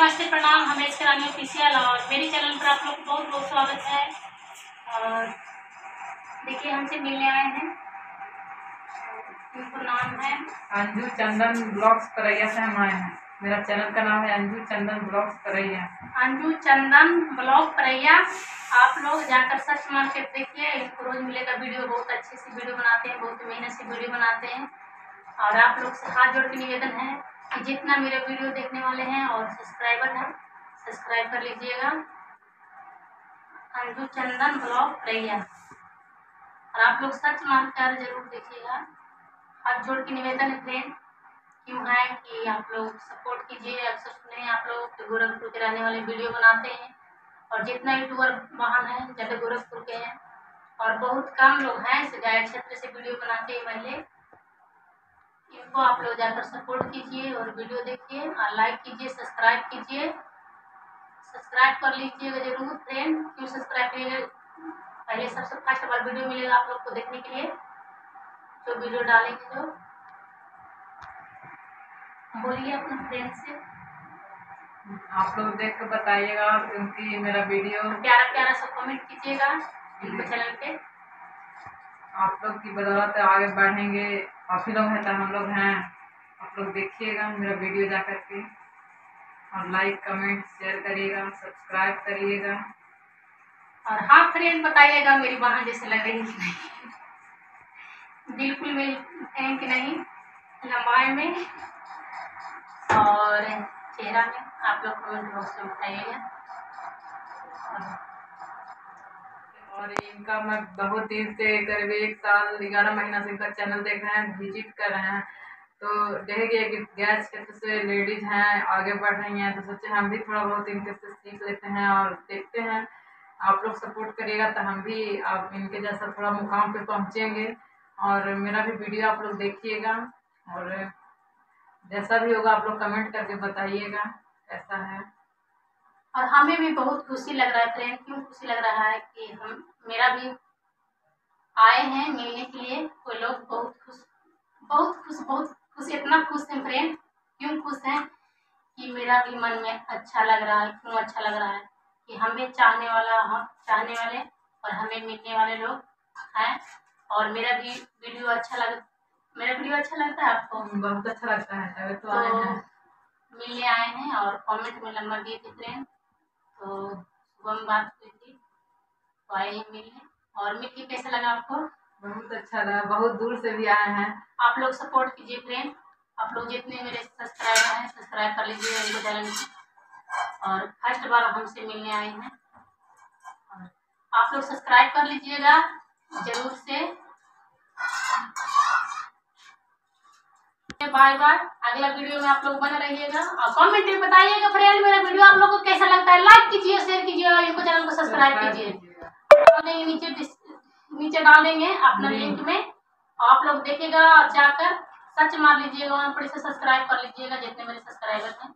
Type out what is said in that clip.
नमस्ते प्रणाम। हमेश करानी ऑफिशियल और मेरे चैनल पर आप लोग को बहुत बहुत स्वागत है। और देखिए हमसे मिलने आए हैं। उनको नाम है अंजू चंदन ब्लॉग्स करैया से हम आए हैं। मेरा चैनल का नाम है अंजू चंदन ब्लॉग्स करैया। अंजू चंदन ब्लॉग परैया आप लोग जाकर सर्च मार के देखिए। इनको रोज मिलेगा वीडियो बहुत अच्छे से वीडियो बनाते हैं बहुत मेहनत से वीडियो बनाते हैं। और आप लोग से हाथ जोड़ के निवेदन है कि जितना मेरे वीडियो देखने वाले हैं और सब्सक्राइबर हैं, सब्सक्राइब कर लीजिएगा। अंजू चंदन ब्लॉग परैया और आप लोग सच मार कर ज़रूर देखिएगा। हाथ जोड़ के निवेदन है फ्रेंड क्यों है कि आप लोग सपोर्ट कीजिए अक्सर सुने आप लोग कि गोरखपुर के रहने वाले वीडियो बनाते हैं। और जितना यूट्यूबर महान है ज़्यादा गोरखपुर के हैं। और बहुत कम लोग हैं इस गायक क्षेत्र से वीडियो बनाते हैं पहले। इनको आप लोग जाकर सपोर्ट कीजिए और वीडियो देखिए और लाइक कीजिए सब्सक्राइब कीजिए। सब्सक्राइब कर लीजिएगा ज़रूर फ्रेंड क्यों सब्सक्राइब कीजिएगा पहले सबसे फ़र्स्ट बार वीडियो मिलेगा आप लोग को देखने के लिए। जो वीडियो डालेंगे जो। बोलिए अपने फ्रेंड से। आप लोग देख कर बताइएगा क्योंकि मेरा वीडियो प्यारा प्यारा सब कमेंट कीजिएगा चैनल पे। आप लोग की बदौलत आगे बढ़ेंगे। काफ़ी लोग हैं तो हम लोग हैं। आप लोग देखिएगा मेरा वीडियो जा करके और लाइक कमेंट शेयर करिएगा सब्सक्राइब करिएगा। और हाँ फ्रेंड बताइएगा मेरी बहन जैसे लग रही कि नहीं। बिल्कुल मेरी है कि नहीं। लंबाई में और चेहरा में। आप लोग में बताइएगा और इनका मैं बहुत दिन से, करीब एक साल, ग्यारह महीना से इनका चैनल देख रहे हैं विज़िट कर रहे हैं। तो देख गए कि गैस क्षेत्र से लेडीज़ हैं, आगे बढ़ रही हैं। तो सोचे हम भी थोड़ा बहुत इनके से सीख लेते हैं और देखते हैं। आप लोग सपोर्ट करिएगा तो हम भी आप इनके जैसा थोड़ा मुकाम पे पहुँचेंगे। और मेरा भी वीडियो आप लोग देखिएगा। और जैसा भी होगा आप लोग कमेंट करके बताइएगा, कैसा है। और हमें भी बहुत खुशी लग रहा है फ्रेंड क्यों खुशी लग रहा है कि हम मेरा भी आए हैं मिलने के लिए। कोई लोग बहुत खुश बहुत खुश बहुत खुश इतना खुश हैं फ्रेंड क्यों खुश हैं कि मेरा भी मन में अच्छा लग रहा है क्यों अच्छा लग रहा है कि हमें चाहने वाला हम चाहने वाले और हमें मिलने वाले लोग हैं। और मेरा भी वीडियो अच्छा लग मेरा वीडियो अच्छा लगता है आपको? बहुत अच्छा लगता है तो तो मिलने आए हैं और कमेंट में नंबर दिए थे फ्रेंड तो सुबह में बात हुई थी तो आए हैं मिलने और के कैसा लगा आपको? बहुत अच्छा लगा बहुत दूर से भी आए हैं। आप लोग सपोर्ट कीजिए फ्रेंड आप लोग जितने मेरे सब्सक्राइबर हैं सब्सक्राइब कर लीजिए उनको चैनल को। और फ़र्स्ट बार हमसे मिलने आए हैं। और आप लोग सब्सक्राइब कर लीजिएगा ज़रूर से। बाय बाय अगला वीडियो में आप लोग बने रहिएगा। और कमेंट में बताइएगा फ्रेंड मेरा वीडियो आप लोग को कैसा लगता है। लाइक कीजिए शेयर कीजिए और यूट्यूब चैनल को सब्सक्राइब कीजिए। नीचे नीचे डाल देंगे अपना लिंक। में। आप लोग देखेगा और जाकर सर्च मार लीजिएगा वहाँ पर से सब्सक्राइब कर लीजिएगा जितने मेरे सब्सक्राइबर हैं।